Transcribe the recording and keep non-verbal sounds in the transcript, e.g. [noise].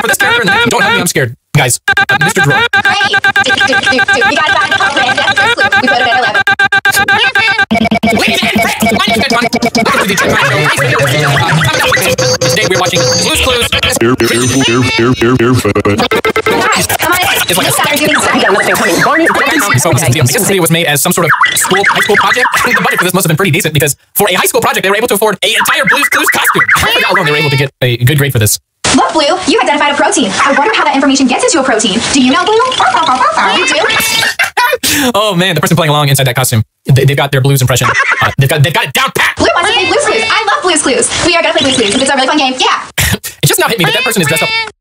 for this character, and then don't help me, I'm scared. Guys, uh, Mr. Droid. Today we're watching Blue's Clues. It's like a so this this video was made as some sort of school high school project. I think the budget for this must have been pretty decent because for a high school project, they were able to afford an entire Blue's Clues costume. I forgot how long they were able to get a good grade for this. Look, Blue, you identified a protein. I wonder how that information gets into a protein. Do you know, Blue? You [laughs] do? Oh man, the person playing along inside that costume, they, they've got their Blues impression. Uh, they've got they've got it down pat. Blue wants to play Blue's Clues. I love Blue's Clues. We are gonna play Blue's Clues. It's a really fun game. Yeah. [laughs] It just now hit me that that person is dressed up